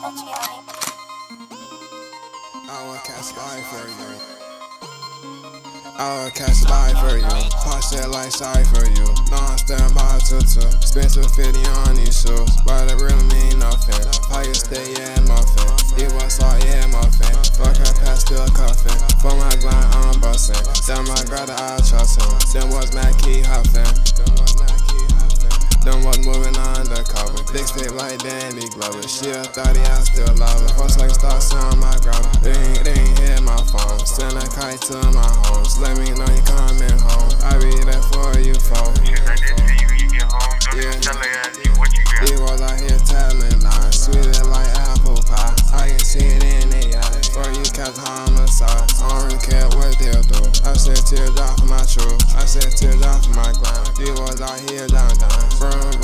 I will catch life for you. I will catch life for you. Pop shit like shy for you. No, I'm staring by tutu. Spend 250 on these shoes, but it really mean nothing. How you stay, yeah, muffin. It was all, yeah, muffin. Fuck her past still cuffing. For my blind, I'm busting. Tell my brother I trust him. Them was Mac Key huffing. Them was Mac Key huffing. Them was moving undercover. Stick like Danny Glover. She a 30, I still love her. First like start sound my grabber. They ain't, they ain't hit my phone. Send a kite to my homes. Let me know you coming home. I be there for you, folks. Shit like this till you, you get home. Don't Yeah. even tell her ass you what you got. These was out here telling lies. Sweeter like apple pie. I can see it in their eyes. You catch homicide. I don't really care what they'll do. I said teardrop for my truth. I said teardrop for my grind. These was out here down down. Vroom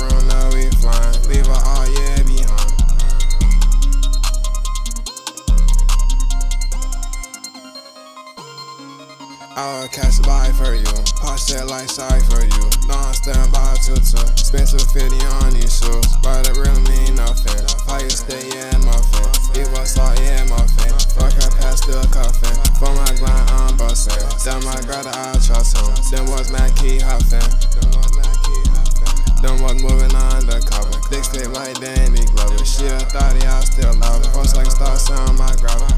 I will catch life for you. Pop shit like shy for you. No, I'm staring by a tutu. Spend 250 on these shoes, but it really mean nothing. You stay, yeah, muffin. It was all, in my muffin. Fuck her past the coffin. For my grind, I'm busting. Tell my brother I trust him. Them was Mac Key huffing. Them was moving undercover. Dick stick like Danny Glover. She a 30, I still love her. Post like star sound, my grabber. My.